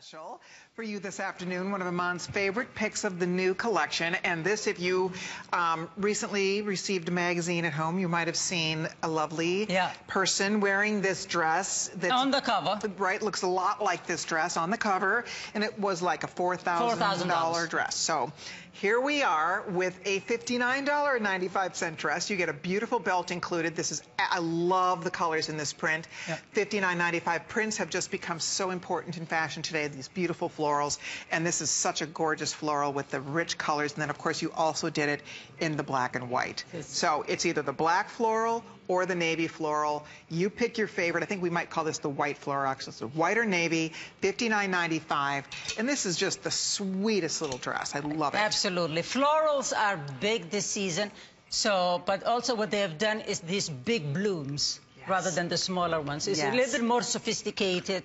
special for you this afternoon, one of Iman's favorite picks of the new collection. And this, if you um, recently received a magazine at home, you might have seen a lovely yeah. person wearing this dress. That's, on the cover. Right, looks a lot like this dress on the cover. And it was like a $4,000 dress. So here we are with a $59.95 dress. You get a beautiful belt included. This is, I love the colors in this print. Yeah. $59.95. Prints have just become so important in fashion today, these beautiful florals. And this is such a gorgeous floral with the rich colors. And then, of course, you also did it in the black and white. So it's either the black floral or the navy floral. You pick your favorite. I think we might call this the white floral, actually. So white or navy, $59.95. And this is just the sweetest little dress. I love it. Absolutely. Florals are big this season. So, but also what they have done is these big blooms yes. rather than the smaller ones. It's yes. a little bit more sophisticated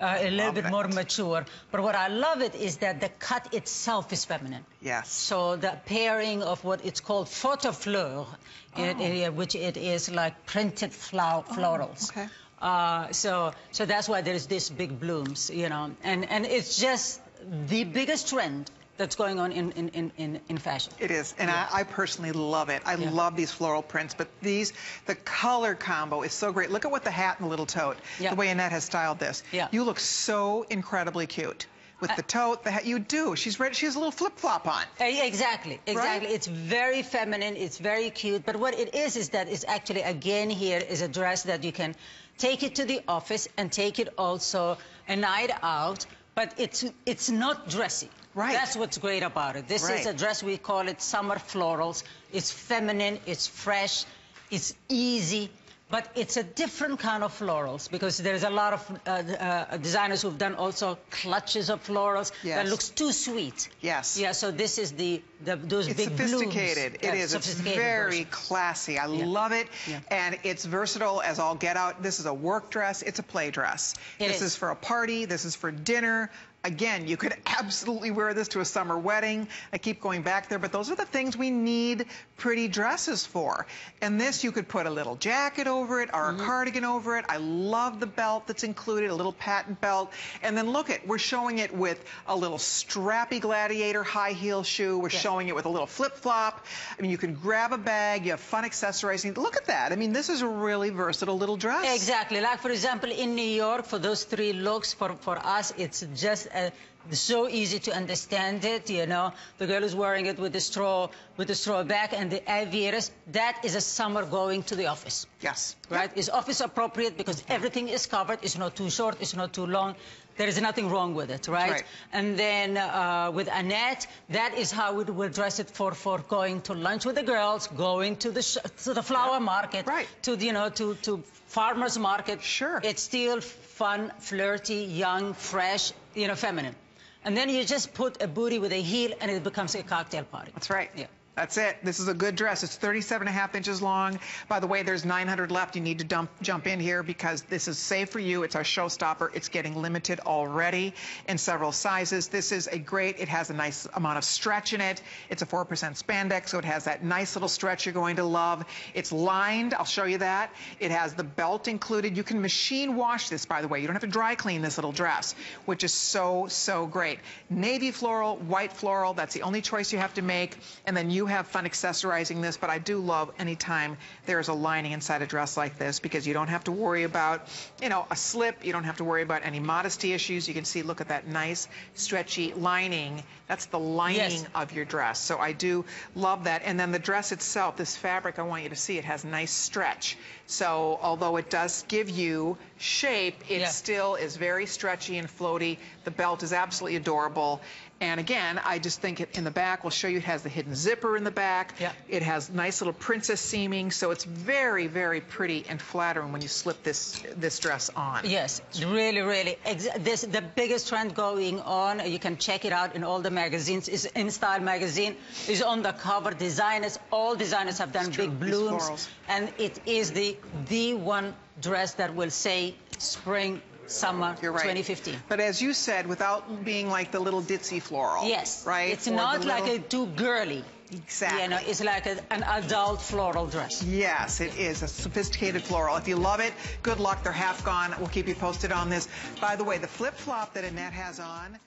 uh, a little bit it. more mature. But what I love it is that the cut itself is feminine. Yes. So the pairing of what it's called photo fleur, oh. it, it, which it is like printed flower, oh, florals. okay. Uh, so, so that's why there's this big blooms, you know, and and it's just the biggest trend that's going on in, in, in, in fashion. It is, and yeah. I, I, personally love it. I yeah. love these floral prints, but these, the color combo is so great. Look at what the hat and the little tote, yeah. the way Annette has styled this. Yeah. You look so incredibly cute with uh, the tote, the hat. You do. She's ready. She has a little flip-flop on. Uh, exactly, exactly. Right? It's very feminine. It's very cute. But what it is is that it's actually, again, here is a dress that you can take it to the office and take it also a night out. But it's it's not dressy. Right. That's what's great about it. This right. is a dress, we call it summer florals. It's feminine, it's fresh, it's easy, but it's a different kind of florals because there's a lot of uh, uh, designers who've done also clutches of florals yes. that looks too sweet. Yes. Yeah, so this is the, the those it's big sophisticated. Blooms. It is. It's very version. classy. I yeah. love it. Yeah. And it's versatile as all get out. This is a work dress. It's a play dress. It this is. is for a party. This is for dinner. Again, you could absolutely wear this to a summer wedding. I keep going back there, but those are the things we need pretty dresses for. And this, you could put a little jacket over it or a mm -hmm. cardigan over it. I love the belt that's included, a little patent belt. And then look at, we're showing it with a little strappy gladiator high heel shoe. We're yeah. showing it with a little flip-flop. I mean, you can grab a bag, you have fun accessorizing. Look at that. I mean, this is a really versatile little dress. Exactly. Like, for example, in New York, for those three looks, for, for us, it's just uh, so easy to understand it, you know. The girl is wearing it with the straw, with the straw back and the aviators. That is a summer going to the office. Yes. Right? Yep. It's office appropriate because everything is covered. It's not too short. It's not too long. There is nothing wrong with it, right? right. And then uh, with Annette, that is how we will dress it for for going to lunch with the girls, going to the to the flower yep. market, right? To you know to to farmers market. Sure. It's still fun, flirty, young, fresh, you know, feminine. And then you just put a booty with a heel and it becomes a cocktail party. That's right. Yeah. That's it. This is a good dress. It's 37 and a half inches long. By the way, there's 900 left. You need to dump, jump in here because this is safe for you. It's our showstopper. It's getting limited already in several sizes. This is a great, it has a nice amount of stretch in it. It's a 4% spandex, so it has that nice little stretch you're going to love. It's lined. I'll show you that. It has the belt included. You can machine wash this, by the way. You don't have to dry clean this little dress, which is so, so great. Navy floral, white floral. That's the only choice you have to make. And then you you have fun accessorizing this, but I do love anytime there's a lining inside a dress like this because you don't have to worry about, you know, a slip. You don't have to worry about any modesty issues. You can see, look at that nice stretchy lining. That's the lining yes. of your dress. So I do love that. And then the dress itself, this fabric, I want you to see, it has nice stretch. So although it does give you shape, it yeah. still is very stretchy and floaty. The belt is absolutely adorable. And again, I just think it, in the back, we'll show you it has the hidden zipper in the back. Yeah. It has nice little princess seaming, so it's very, very pretty and flattering when you slip this this dress on. Yes, really, really. This the biggest trend going on. You can check it out in all the magazines. Is In Style magazine is on the cover. Designers, all designers have done big blooms, and it is the the one dress that will say spring summer You're right. 2015. But as you said, without being like the little ditzy floral. Yes. Right? It's Or not like little- a too girly. Exactly. You know, it's like a, an adult floral dress. Yes, it is a sophisticated floral. If you love it, good luck. They're half gone. We'll keep you posted on this. By the way, the flip flop that Annette has on.